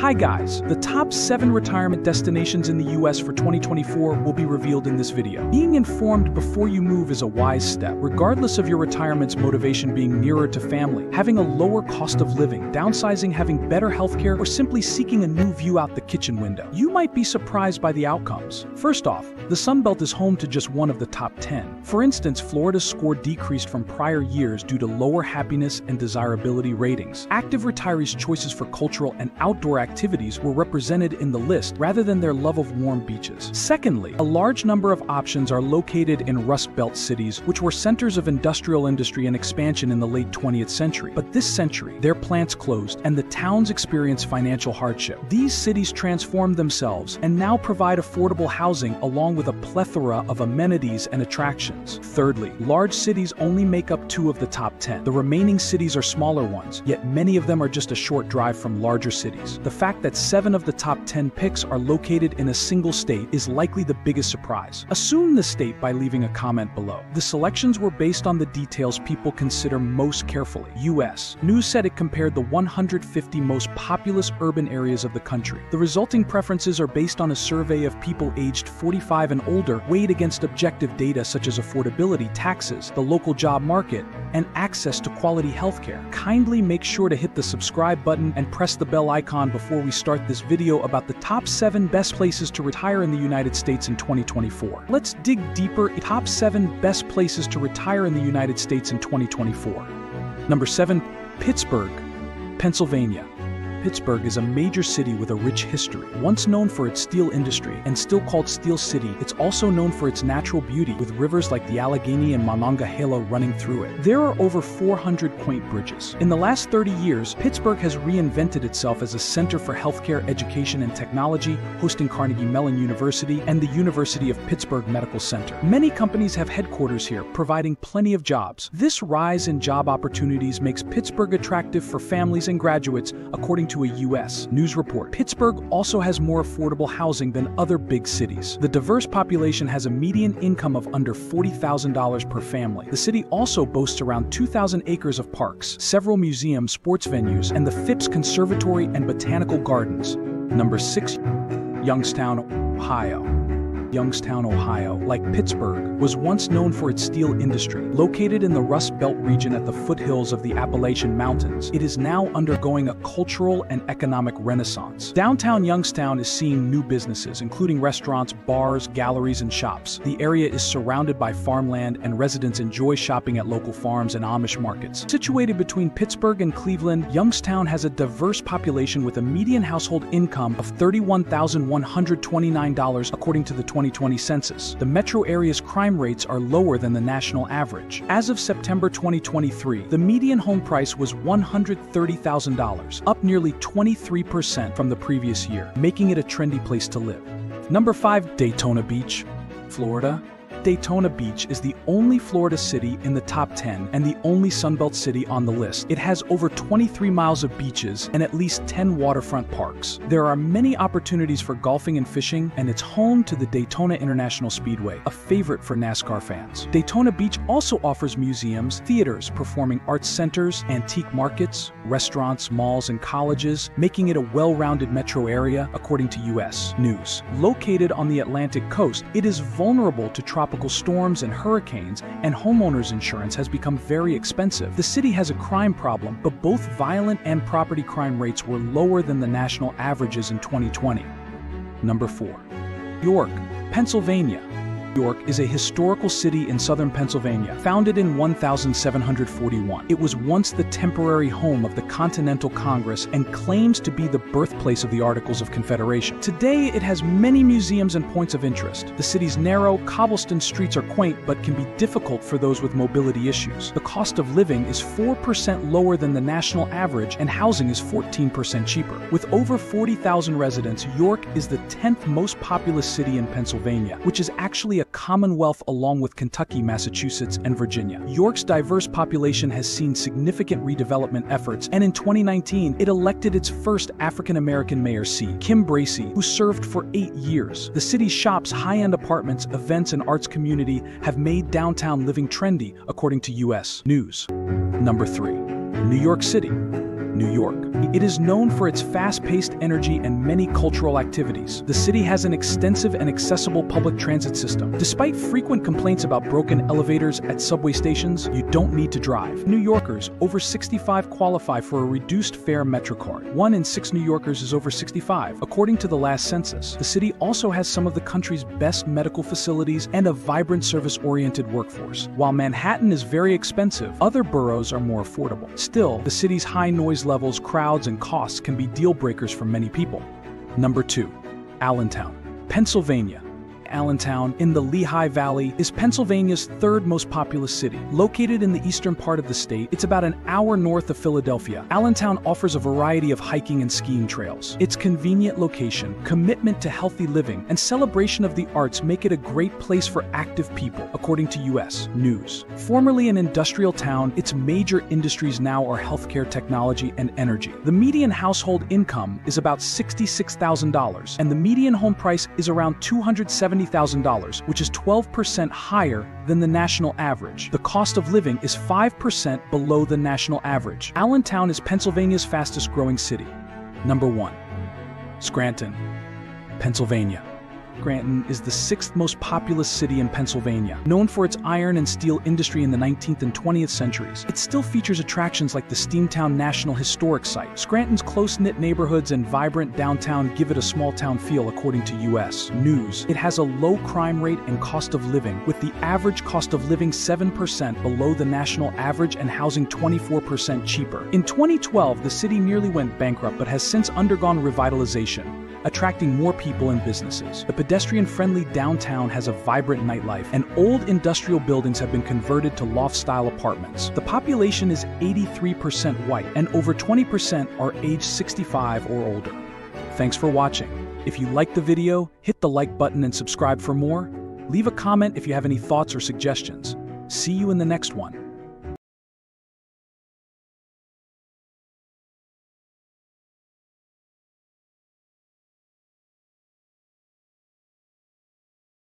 Hi guys, the top 7 retirement destinations in the US for 2024 will be revealed in this video. Being informed before you move is a wise step, regardless of your retirement's motivation being nearer to family, having a lower cost of living, downsizing, having better healthcare, or simply seeking a new view out the kitchen window. You might be surprised by the outcomes. First off, the Sunbelt is home to just one of the top 10. For instance, Florida's score decreased from prior years due to lower happiness and desirability ratings. Active retirees' choices for cultural and outdoor activities were represented in the list rather than their love of warm beaches. Secondly, a large number of options are located in Rust Belt cities, which were centers of industrial industry and expansion in the late 20th century. But this century, their plants closed and the towns experienced financial hardship. These cities transformed themselves and now provide affordable housing along with a plethora of amenities and attractions. Thirdly, large cities only make up two of the top 10. The remaining cities are smaller ones, yet many of them are just a short drive from larger cities. The fact that seven of the top 10 picks are located in a single state is likely the biggest surprise. Assume the state by leaving a comment below. The selections were based on the details people consider most carefully. US. News said it compared the 150 most populous urban areas of the country. The resulting preferences are based on a survey of people aged 45 and older, weighed against objective data such as affordability, taxes, the local job market, and access to quality healthcare. Kindly make sure to hit the subscribe button and press the bell icon before we start this video about the top 7 best places to retire in the United States in 2024. Let's dig deeper top 7 best places to retire in the United States in 2024. Number 7, Pittsburgh, Pennsylvania. Pittsburgh is a major city with a rich history. Once known for its steel industry and still called Steel City, it's also known for its natural beauty with rivers like the Allegheny and Monongahela running through it. There are over 400 quaint bridges. In the last 30 years, Pittsburgh has reinvented itself as a center for healthcare, education, and technology, hosting Carnegie Mellon University and the University of Pittsburgh Medical Center. Many companies have headquarters here, providing plenty of jobs. This rise in job opportunities makes Pittsburgh attractive for families and graduates, according to a U.S. news report. Pittsburgh also has more affordable housing than other big cities. The diverse population has a median income of under $40,000 per family. The city also boasts around 2,000 acres of parks, several museums, sports venues, and the Phipps Conservatory and Botanical Gardens. Number 6. Youngstown, Ohio. Youngstown, Ohio, like Pittsburgh, was once known for its steel industry. Located in the Rust Belt region at the foothills of the Appalachian Mountains, it is now undergoing a cultural and economic renaissance. Downtown Youngstown is seeing new businesses, including restaurants, bars, galleries, and shops. The area is surrounded by farmland, and residents enjoy shopping at local farms and Amish markets. Situated between Pittsburgh and Cleveland, Youngstown has a diverse population with a median household income of $31,129 according to the 2020 census. The metro area's crime rates are lower than the national average. As of September 2023, the median home price was $130,000, up nearly 23% from the previous year, making it a trendy place to live. Number 5. Daytona Beach, Florida. Daytona Beach is the only Florida city in the top 10 and the only Sunbelt city on the list. It has over 23 miles of beaches and at least 10 waterfront parks. There are many opportunities for golfing and fishing, and it's home to the Daytona International Speedway, a favorite for NASCAR fans. Daytona Beach also offers museums, theaters, performing arts centers, antique markets, restaurants, malls, and colleges, making it a well-rounded metro area, according to U.S. News. Located on the Atlantic coast, it is vulnerable to tropical tropical storms and hurricanes, and homeowners insurance has become very expensive. The city has a crime problem, but both violent and property crime rates were lower than the national averages in 2020. Number 4. York, Pennsylvania. York is a historical city in southern Pennsylvania, founded in 1741. It was once the temporary home of the Continental Congress and claims to be the birthplace of the Articles of Confederation. Today, it has many museums and points of interest. The city's narrow, cobblestone streets are quaint but can be difficult for those with mobility issues. The cost of living is 4% lower than the national average, and housing is 14% cheaper. With over 40,000 residents, York is the 10th most populous city in Pennsylvania, which is actually a commonwealth along with Kentucky, Massachusetts, and Virginia. York's diverse population has seen significant redevelopment efforts, and in 2019, it elected its first African-American mayor C, Kim Bracey, who served for eight years. The city's shops, high-end apartments, events, and arts community have made downtown living trendy, according to U.S. News. Number 3. New York City. New York. It is known for its fast-paced energy and many cultural activities. The city has an extensive and accessible public transit system. Despite frequent complaints about broken elevators at subway stations, you don't need to drive. New Yorkers over 65 qualify for a reduced fare MetroCard. One in six New Yorkers is over 65, according to the last census. The city also has some of the country's best medical facilities and a vibrant service-oriented workforce. While Manhattan is very expensive, other boroughs are more affordable. Still, the city's high noise levels, crowds, and costs can be deal breakers for many people. Number 2. Allentown, Pennsylvania. Allentown, in the Lehigh Valley, is Pennsylvania's third most populous city. Located in the eastern part of the state, it's about an hour north of Philadelphia. Allentown offers a variety of hiking and skiing trails. Its convenient location, commitment to healthy living, and celebration of the arts make it a great place for active people, according to U.S. News. Formerly an industrial town, its major industries now are healthcare technology and energy. The median household income is about $66,000, and the median home price is around 270 $70,000, which is 12% higher than the national average. The cost of living is 5% below the national average. Allentown is Pennsylvania's fastest growing city. Number 1. Scranton, Pennsylvania. Scranton is the sixth most populous city in Pennsylvania. Known for its iron and steel industry in the 19th and 20th centuries, it still features attractions like the Steamtown National Historic Site. Scranton's close-knit neighborhoods and vibrant downtown give it a small-town feel according to U.S. News. It has a low crime rate and cost of living, with the average cost of living 7% below the national average and housing 24% cheaper. In 2012, the city nearly went bankrupt but has since undergone revitalization attracting more people and businesses. The pedestrian-friendly downtown has a vibrant nightlife, and old industrial buildings have been converted to loft-style apartments. The population is 83% white, and over 20% are age 65 or older. Thanks for watching. If you liked the video, hit the like button and subscribe for more. Leave a comment if you have any thoughts or suggestions. See you in the next one.